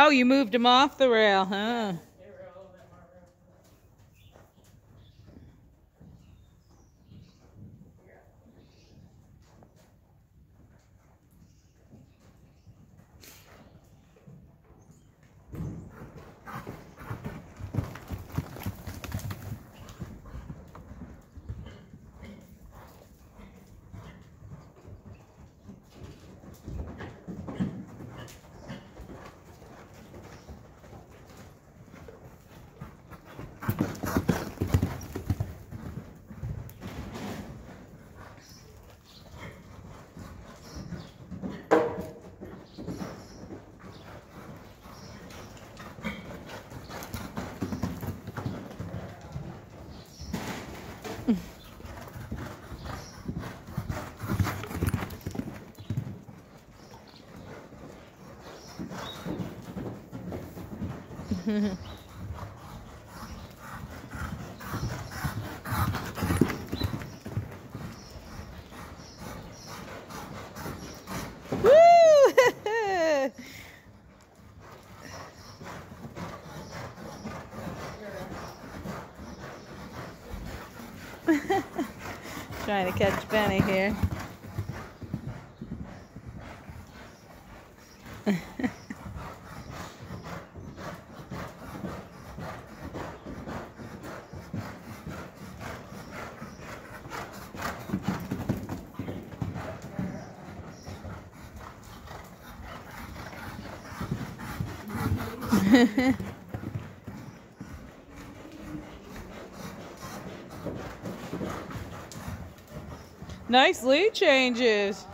Oh, you moved them off the rail, huh? Woo! Trying to catch Benny here. nice lead changes.